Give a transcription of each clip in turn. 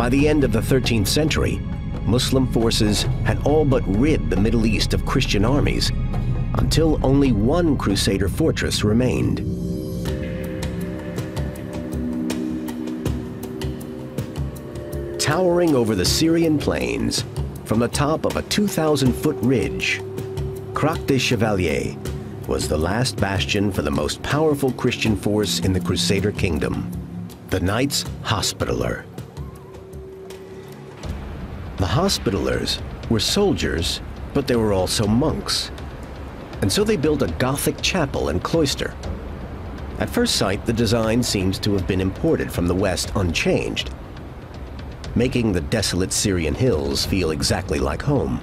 By the end of the 13th century, Muslim forces had all but rid the Middle East of Christian armies until only one Crusader fortress remained. Towering over the Syrian plains, from the top of a 2,000-foot ridge, Krak des Chevaliers was the last bastion for the most powerful Christian force in the Crusader kingdom, the Knights Hospitaller. The Hospitallers were soldiers, but they were also monks. And so they built a Gothic chapel and cloister. At first sight, the design seems to have been imported from the West unchanged, making the desolate Syrian hills feel exactly like home.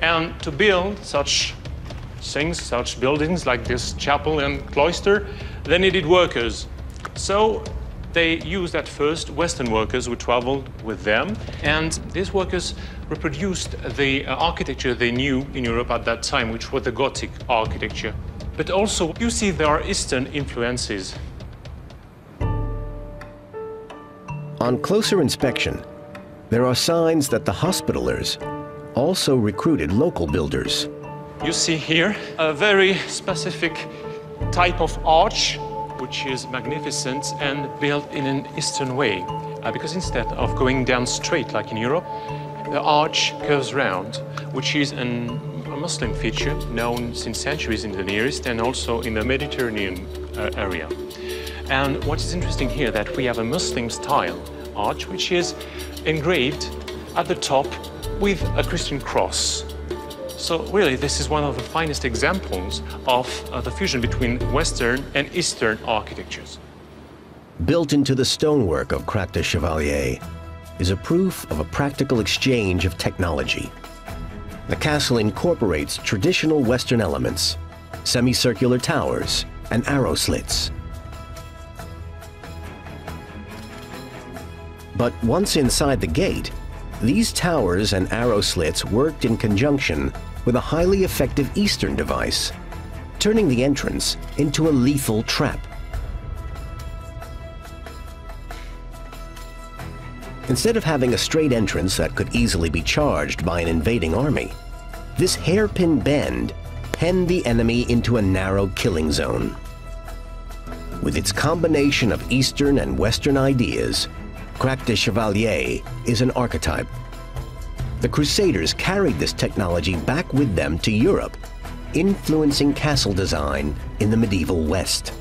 And to build such things, such buildings like this chapel and cloister, they needed workers. So they used at first Western workers who traveled with them, and these workers reproduced the uh, architecture they knew in Europe at that time, which was the Gothic architecture. But also, you see there are Eastern influences. On closer inspection, there are signs that the Hospitallers also recruited local builders. You see here a very specific type of arch which is magnificent and built in an Eastern way. Uh, because instead of going down straight like in Europe, the arch curves round, which is an, a Muslim feature known since centuries in the Near East and also in the Mediterranean uh, area. And what is interesting here that we have a Muslim style arch, which is engraved at the top with a Christian cross. So really, this is one of the finest examples of uh, the fusion between Western and Eastern architectures. Built into the stonework of des Chevaliers is a proof of a practical exchange of technology. The castle incorporates traditional Western elements, semicircular towers, and arrow slits. But once inside the gate, these towers and arrow slits worked in conjunction with a highly effective Eastern device, turning the entrance into a lethal trap. Instead of having a straight entrance that could easily be charged by an invading army, this hairpin bend penned the enemy into a narrow killing zone. With its combination of Eastern and Western ideas, Krak des Chevaliers is an archetype the Crusaders carried this technology back with them to Europe, influencing castle design in the medieval West.